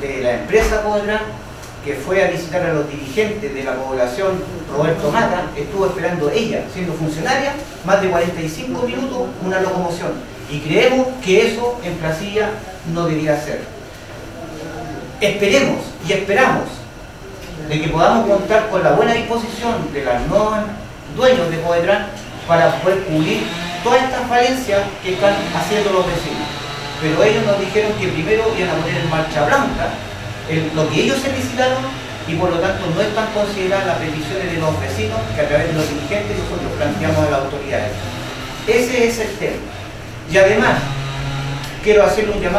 de la empresa Podrán, que fue a visitar a los dirigentes de la población Roberto Mata, estuvo esperando ella, siendo funcionaria, más de 45 minutos una locomoción. Y creemos que eso en Placilla no debería ser. Esperemos y esperamos de que podamos contar con la buena disposición de los nuevos dueños de Podrán para poder cubrir todas estas falencias que están haciendo los vecinos. Pero ellos nos dijeron que primero iban a poner en marcha blanca lo que ellos solicitaron y por lo tanto no están consideradas las peticiones de los vecinos que a través de los dirigentes nosotros planteamos a las autoridades. Ese es el tema. Y además, quiero hacerle un llamado